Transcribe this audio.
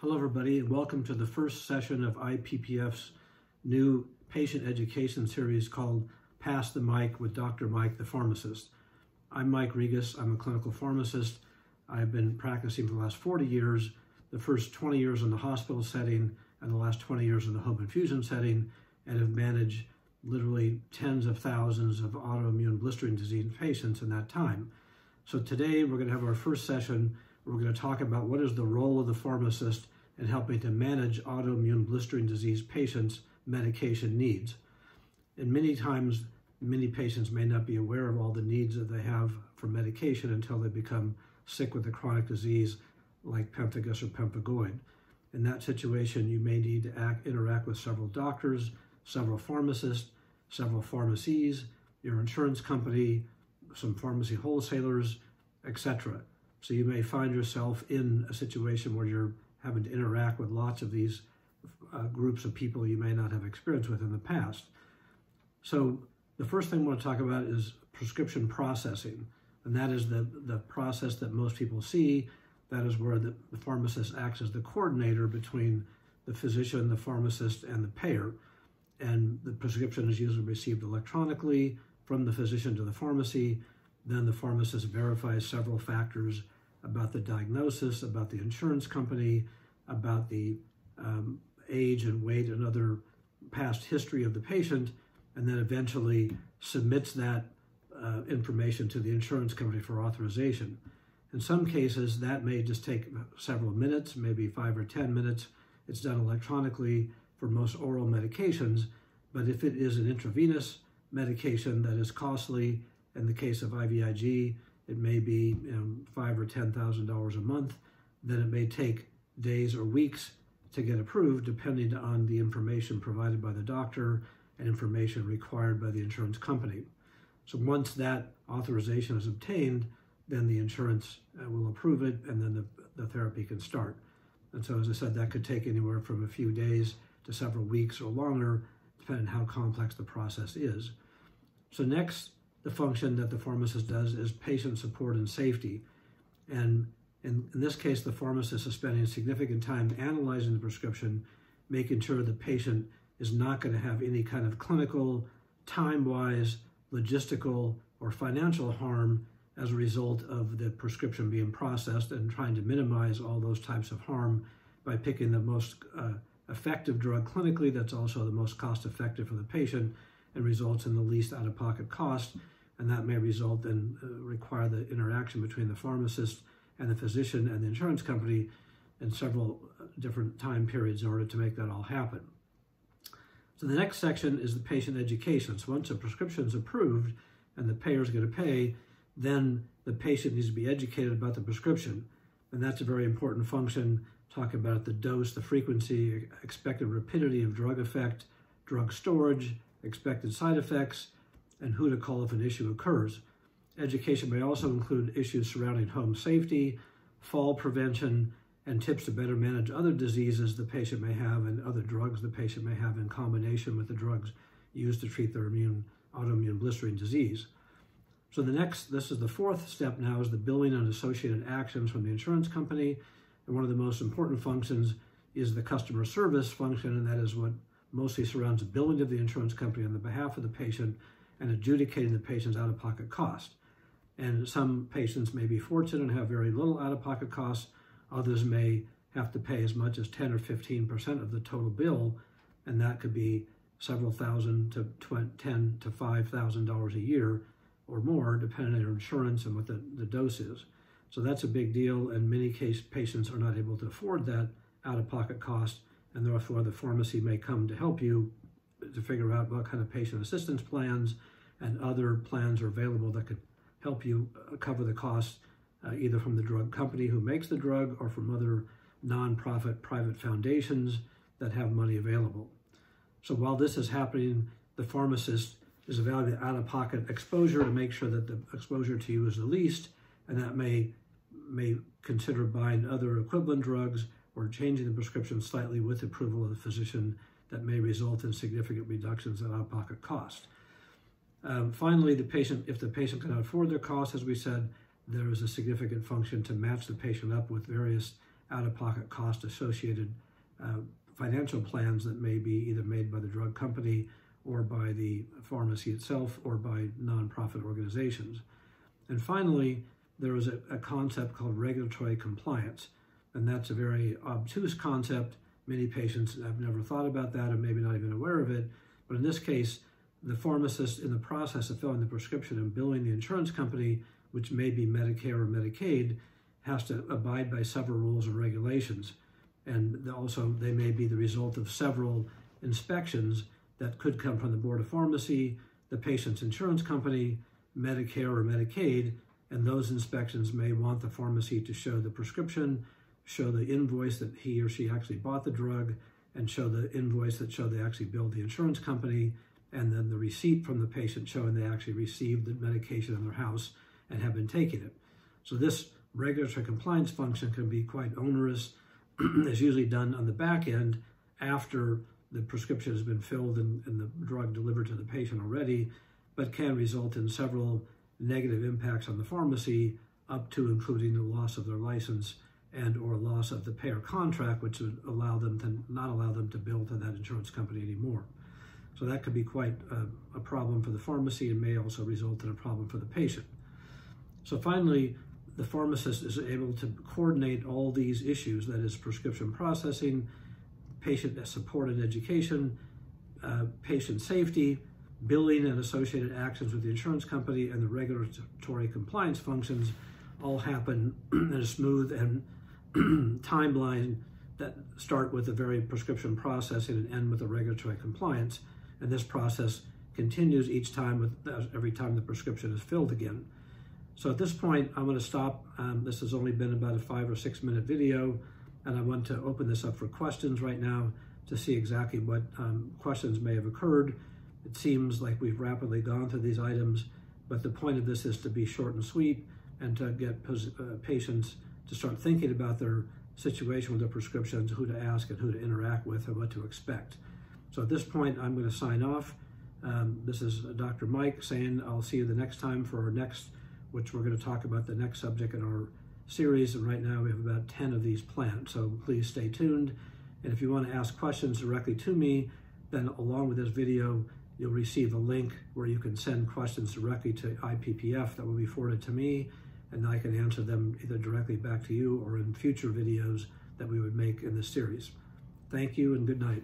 Hello, everybody, and welcome to the first session of IPPF's new patient education series called Pass the Mic with Dr. Mike, the pharmacist. I'm Mike Rigas. I'm a clinical pharmacist. I've been practicing for the last 40 years, the first 20 years in the hospital setting, and the last 20 years in the home infusion setting, and have managed literally tens of thousands of autoimmune blistering disease patients in that time. So today we're going to have our first session we're going to talk about what is the role of the pharmacist in helping to manage autoimmune blistering disease patients' medication needs. And many times, many patients may not be aware of all the needs that they have for medication until they become sick with a chronic disease like pemphigus or pemphigoid. In that situation, you may need to act, interact with several doctors, several pharmacists, several pharmacies, your insurance company, some pharmacy wholesalers, etc. So you may find yourself in a situation where you're having to interact with lots of these uh, groups of people you may not have experience with in the past. So the first thing I want to talk about is prescription processing. And that is the, the process that most people see. That is where the, the pharmacist acts as the coordinator between the physician, the pharmacist, and the payer. And the prescription is usually received electronically from the physician to the pharmacy then the pharmacist verifies several factors about the diagnosis, about the insurance company, about the um, age and weight and other past history of the patient, and then eventually submits that uh, information to the insurance company for authorization. In some cases, that may just take several minutes, maybe five or 10 minutes. It's done electronically for most oral medications, but if it is an intravenous medication that is costly in the case of IVIG, it may be you know, five or ten thousand dollars a month. Then it may take days or weeks to get approved, depending on the information provided by the doctor and information required by the insurance company. So once that authorization is obtained, then the insurance uh, will approve it, and then the, the therapy can start. And so, as I said, that could take anywhere from a few days to several weeks or longer, depending on how complex the process is. So next, the function that the pharmacist does is patient support and safety. And in, in this case, the pharmacist is spending significant time analyzing the prescription, making sure the patient is not going to have any kind of clinical, time-wise, logistical, or financial harm as a result of the prescription being processed and trying to minimize all those types of harm by picking the most uh, effective drug clinically that's also the most cost effective for the patient results in the least out-of-pocket cost, and that may result in uh, require the interaction between the pharmacist and the physician and the insurance company in several uh, different time periods in order to make that all happen. So the next section is the patient education. So once a prescription is approved and the payer is going to pay, then the patient needs to be educated about the prescription. And that's a very important function. Talk about the dose, the frequency, expected rapidity of drug effect, drug storage, expected side effects, and who to call if an issue occurs. Education may also include issues surrounding home safety, fall prevention, and tips to better manage other diseases the patient may have and other drugs the patient may have in combination with the drugs used to treat their immune autoimmune blistering disease. So the next, this is the fourth step now, is the billing and associated actions from the insurance company. And one of the most important functions is the customer service function, and that is what mostly surrounds billing of the insurance company on the behalf of the patient and adjudicating the patient's out-of-pocket cost. And some patients may be fortunate and have very little out-of-pocket costs. Others may have to pay as much as 10 or 15% of the total bill, and that could be several thousand to 10 to $5,000 a year or more, depending on your insurance and what the, the dose is. So that's a big deal, and many case patients are not able to afford that out-of-pocket cost and therefore the pharmacy may come to help you to figure out what kind of patient assistance plans and other plans are available that could help you uh, cover the costs uh, either from the drug company who makes the drug or from other nonprofit private foundations that have money available. So while this is happening, the pharmacist is evaluating out-of-pocket exposure to make sure that the exposure to you is the least, and that may may consider buying other equivalent drugs or changing the prescription slightly with approval of the physician that may result in significant reductions in out-of-pocket cost. Um, finally, the patient, if the patient cannot afford their costs, as we said, there is a significant function to match the patient up with various out-of-pocket cost associated uh, financial plans that may be either made by the drug company or by the pharmacy itself or by nonprofit organizations. And finally, there is a, a concept called regulatory compliance, and that's a very obtuse concept. Many patients have never thought about that or maybe not even aware of it. But in this case, the pharmacist in the process of filling the prescription and billing the insurance company, which may be Medicare or Medicaid, has to abide by several rules and regulations. And also, they may be the result of several inspections that could come from the Board of Pharmacy, the patient's insurance company, Medicare or Medicaid, and those inspections may want the pharmacy to show the prescription, show the invoice that he or she actually bought the drug, and show the invoice that showed they actually billed the insurance company, and then the receipt from the patient showing they actually received the medication in their house and have been taking it. So this regulatory compliance function can be quite onerous. it's usually done on the back end after the prescription has been filled and, and the drug delivered to the patient already, but can result in several negative impacts on the pharmacy, up to including the loss of their license and or loss of the payer contract, which would allow them to not allow them to bill to that insurance company anymore. So that could be quite a, a problem for the pharmacy and may also result in a problem for the patient. So finally, the pharmacist is able to coordinate all these issues, that is prescription processing, patient support and education, uh, patient safety, billing and associated actions with the insurance company, and the regulatory compliance functions all happen in a smooth and timeline that start with the very prescription processing and end with the regulatory compliance. And this process continues each time with every time the prescription is filled again. So at this point, I'm going to stop. Um, this has only been about a five or six minute video, and I want to open this up for questions right now to see exactly what um, questions may have occurred. It seems like we've rapidly gone through these items, but the point of this is to be short and sweet and to get uh, patients to start thinking about their situation with their prescriptions, who to ask and who to interact with and what to expect. So at this point, I'm going to sign off. Um, this is Dr. Mike saying I'll see you the next time for our next, which we're going to talk about the next subject in our series. And right now we have about 10 of these planned. So please stay tuned. And if you want to ask questions directly to me, then along with this video, you'll receive a link where you can send questions directly to IPPF that will be forwarded to me, and I can answer them either directly back to you or in future videos that we would make in this series. Thank you and good night.